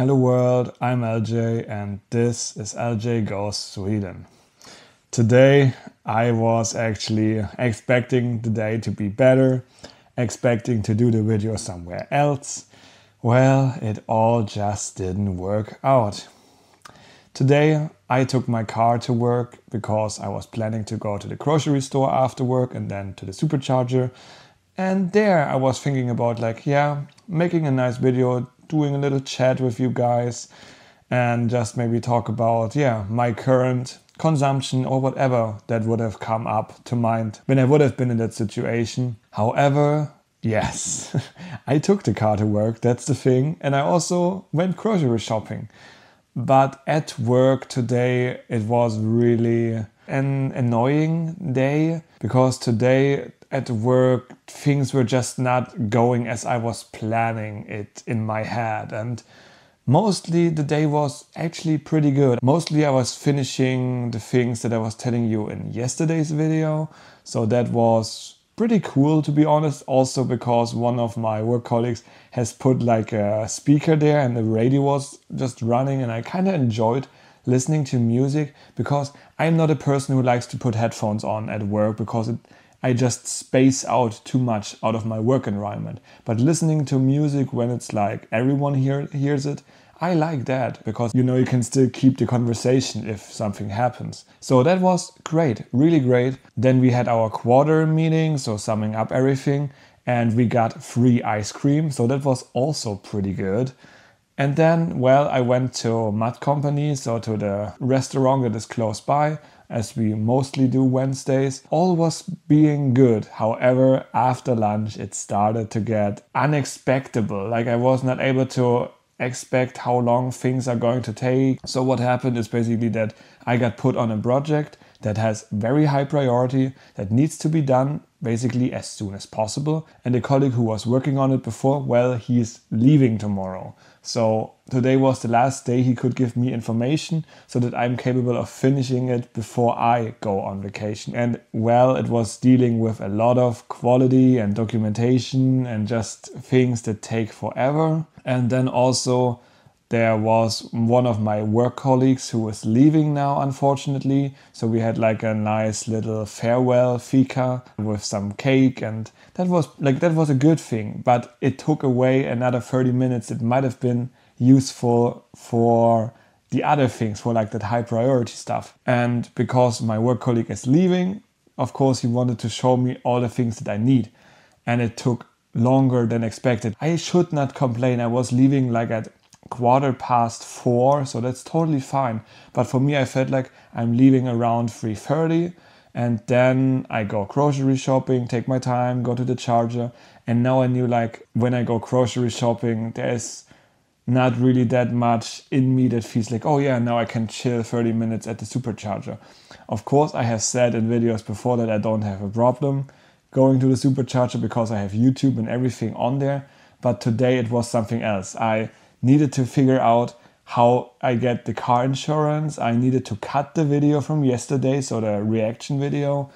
Hello world, I'm LJ and this is LJ Goes Sweden. Today I was actually expecting the day to be better, expecting to do the video somewhere else. Well, it all just didn't work out. Today I took my car to work because I was planning to go to the grocery store after work and then to the supercharger. And there I was thinking about like, yeah, making a nice video, doing a little chat with you guys and just maybe talk about, yeah, my current consumption or whatever that would have come up to mind when I would have been in that situation. However, yes, I took the car to work, that's the thing, and I also went grocery shopping. But at work today, it was really an annoying day because today at work things were just not going as I was planning it in my head. And mostly the day was actually pretty good. Mostly I was finishing the things that I was telling you in yesterday's video. So that was pretty cool to be honest also because one of my work colleagues has put like a speaker there and the radio was just running and i kind of enjoyed listening to music because i'm not a person who likes to put headphones on at work because it, i just space out too much out of my work environment but listening to music when it's like everyone hear, hears it I like that because you know you can still keep the conversation if something happens. So that was great, really great. Then we had our quarter meeting, so summing up everything, and we got free ice cream, so that was also pretty good. And then, well, I went to Mud Company, so to the restaurant that is close by, as we mostly do Wednesdays. All was being good. However, after lunch, it started to get unexpected. Like I was not able to expect how long things are going to take. So, what happened is basically that I got put on a project that has very high priority that needs to be done basically as soon as possible. And the colleague who was working on it before, well, he's leaving tomorrow. So today was the last day he could give me information so that I'm capable of finishing it before I go on vacation. And well, it was dealing with a lot of quality and documentation and just things that take forever. And then also there was one of my work colleagues who was leaving now, unfortunately. So we had like a nice little farewell fika with some cake, and that was like that was a good thing. But it took away another 30 minutes. It might have been useful for the other things, for like that high priority stuff. And because my work colleague is leaving, of course, he wanted to show me all the things that I need. And it took longer than expected. I should not complain. I was leaving like at quarter past four, so that's totally fine. But for me, I felt like I'm leaving around 3:30, and then I go grocery shopping, take my time, go to the charger, and now I knew like when I go grocery shopping, there's not really that much in me that feels like, oh yeah, now I can chill 30 minutes at the supercharger. Of course, I have said in videos before that I don't have a problem going to the supercharger because I have YouTube and everything on there. But today it was something else. I needed to figure out how I get the car insurance. I needed to cut the video from yesterday, so the reaction video.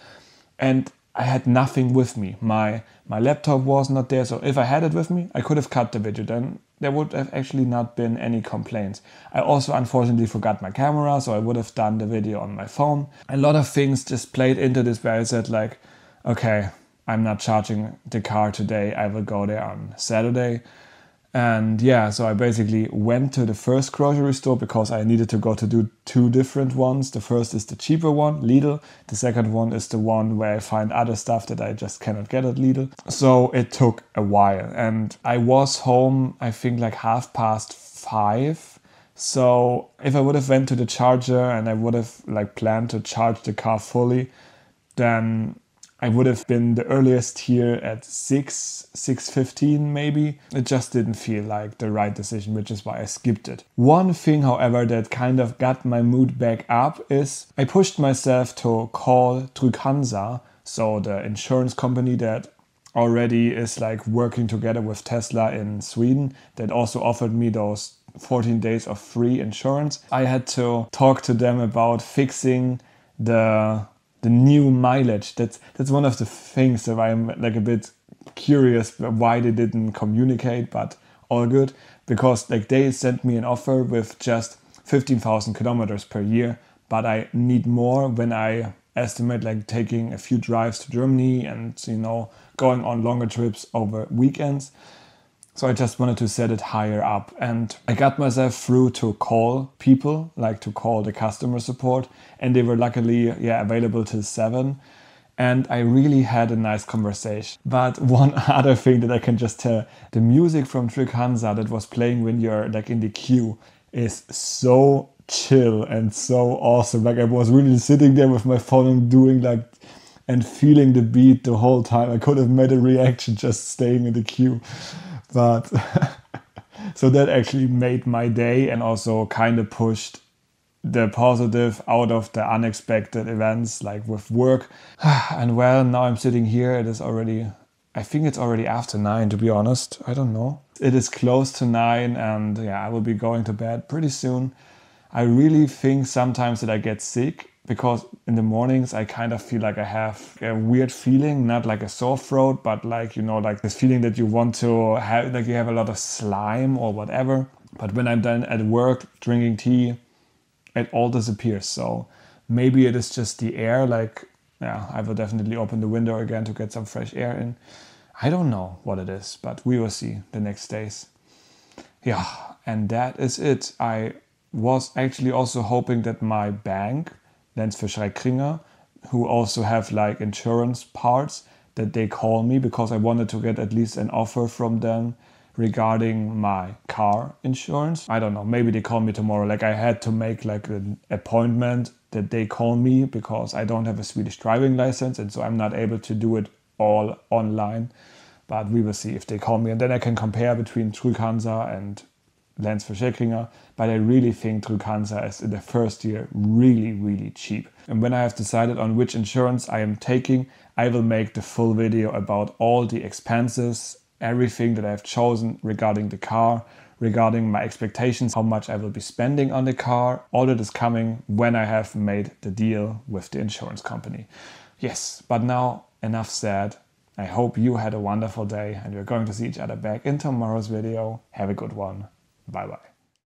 And I had nothing with me. My my laptop was not there, so if I had it with me, I could have cut the video. Then there would have actually not been any complaints. I also unfortunately forgot my camera, so I would have done the video on my phone. A lot of things just played into this where I said like, okay, I'm not charging the car today. I will go there on Saturday. And yeah, so I basically went to the first grocery store because I needed to go to do two different ones. The first is the cheaper one, Lidl. The second one is the one where I find other stuff that I just cannot get at Lidl. So it took a while. And I was home, I think like half past five. So if I would have went to the charger and I would have like planned to charge the car fully, then I would have been the earliest here at 6, 6.15 maybe. It just didn't feel like the right decision, which is why I skipped it. One thing, however, that kind of got my mood back up is I pushed myself to call Trygg-Hansa, so the insurance company that already is like working together with Tesla in Sweden that also offered me those 14 days of free insurance. I had to talk to them about fixing the the new mileage. That's that's one of the things that I'm like a bit curious why they didn't communicate, but all good because like they sent me an offer with just 15,000 kilometers per year, but I need more when I estimate like taking a few drives to Germany and you know going on longer trips over weekends. So I just wanted to set it higher up and I got myself through to call people, like to call the customer support and they were luckily yeah available till 7 and I really had a nice conversation. But one other thing that I can just tell, the music from Trygg-Hansa that was playing when you're like in the queue is so chill and so awesome. Like I was really sitting there with my phone doing like and feeling the beat the whole time. I could have made a reaction just staying in the queue. But so that actually made my day and also kind of pushed the positive out of the unexpected events like with work. and well, now I'm sitting here. It is already, I think it's already after nine, to be honest. I don't know. It is close to nine, and yeah, I will be going to bed pretty soon. I really think sometimes that I get sick because in the mornings I kind of feel like I have a weird feeling, not like a sore throat, but like, you know, like this feeling that you want to have, like you have a lot of slime or whatever. But when I'm done at work drinking tea, it all disappears. So maybe it is just the air. Like, yeah, I will definitely open the window again to get some fresh air in. I don't know what it is, but we will see the next days. Yeah, and that is it. I was actually also hoping that my bank Länsförsäkringar, who also have like insurance parts that they call me because I wanted to get at least an offer from them regarding my car insurance. I don't know, maybe they call me tomorrow. Like I had to make like an appointment that they call me because I don't have a Swedish driving license and so I'm not able to do it all online. But we will see if they call me and then I can compare between Trygg-Hansa and Länsförsäkringar, but I really think Trygg-Hansa is in the first year really, really cheap. And when I have decided on which insurance I am taking, I will make the full video about all the expenses, everything that I've chosen regarding the car, regarding my expectations, how much I will be spending on the car. All that is coming when I have made the deal with the insurance company. Yes, but now enough said. I hope you had a wonderful day and we're going to see each other back in tomorrow's video. Have a good one. Bye bye.